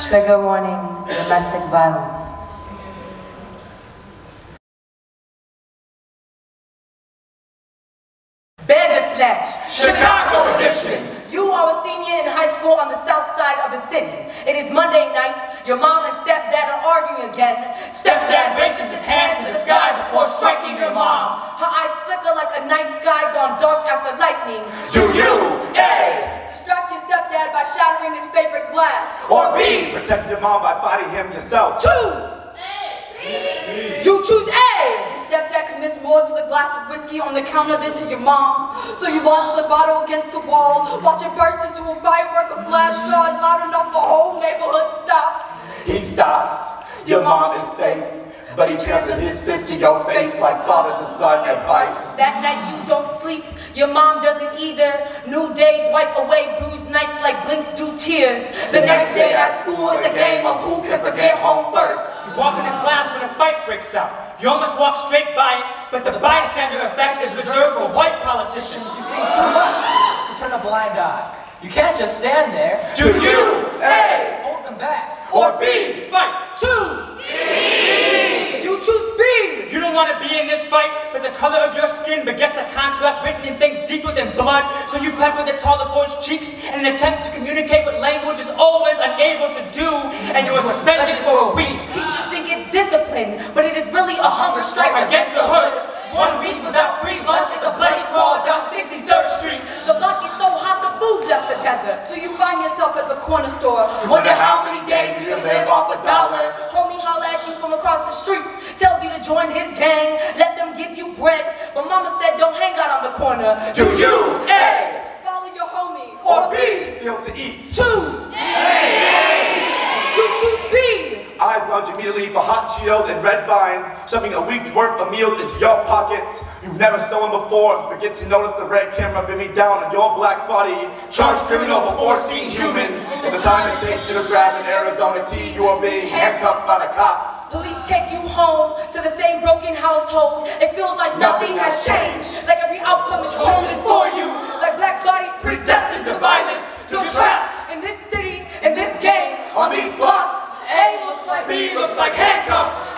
Trigger warning, domestic violence. Bandersnatch, Chicago edition. You are a senior in high school on the south side of the city. It is Monday night. Your mom and stepdad are arguing again. Stepdad raises his hand to the sky before striking your mom. Her eyes flicker like a night sky gone dark after lightning. Do you, A, Distract your stepdad by shattering his favorite glass. or B, Protect your mom by fighting him yourself. Choose! You choose A! Your stepdad commits more to the glass of whiskey on the counter than to your mom. So you launch the bottle against the wall, watch it burst into a firework of glass shards loud enough the whole neighborhood stopped. He stops. Your mom is safe. But he transfers his fist to your face like father to son advice. That night you don't sleep, your mom doesn't either. New days wipe away bruised nights like blinks do tears. The next day at school is a game of who can forget home first. You walk into class when a fight breaks out. You almost walk straight by it, but the bystander effect is reserved for white politicians. You've seen too much to turn a blind eye. You can't just stand there. do you, A, Hold them back. or B, Fight! Color of your skin begets a contract written in things deeper than blood, so you pepper the taller boy's cheeks in an attempt to communicate what language is always unable to do, and you are suspended for a week. Teachers think it's discipline, but it is really a hunger strike Against the hood, one week without free lunch is a bloody crawl down 63rd Street. The block is so hot the food left the desert. So you find yourself at the corner store. wonder how many days you can live off a dollar. Homie holla at you from across the streets, tells you to join his gang, let them give you bread. But mama said don't hang out on the corner. Do you, A, Follow your homie. or B, Still to eat. Choose! A. You choose B! Eyes lunge immediately for hot Cheetos and red vines, shoving a week's worth of meals into your pockets. You've never stolen before, forget to notice the red camera beaming down on your black body. Charged criminal before seen human. Time it takes you to grab an Arizona tea, you are being handcuffed by the cops. Police take you home to the same broken household. It feels like nothing has changed. Like every outcome is chosen for you. Like black bodies predestined to violence. You're trapped in this city, in this game. on these blocks. A looks like B looks like handcuffs.